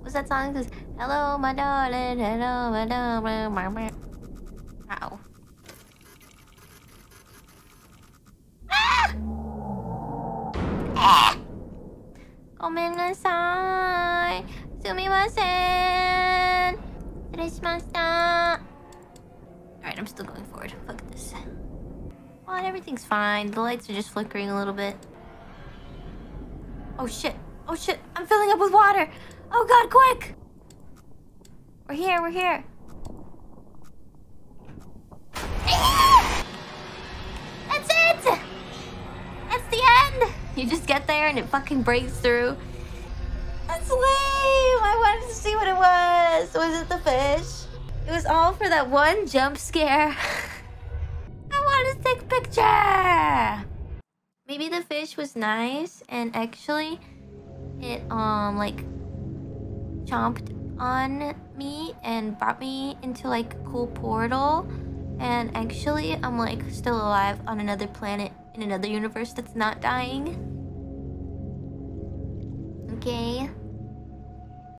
What's that song? Cause hello, my darling, hello, my darling, my my. Ow. Ah! Sumimasen. Tereshimashita. Alright, I'm still going forward. Fuck this. Well, everything's fine. The lights are just flickering a little bit. Oh shit. Oh shit. I'm filling up with water. Oh god, quick! We're here, we're here. That's it! That's the end! You just get there and it fucking breaks through. That's lame! I wanted to see what it was. Was it the fish? It was all for that one jump scare. Maybe the fish was nice and actually it um like chomped on me and brought me into like a cool portal and actually I'm like still alive on another planet in another universe that's not dying. Okay.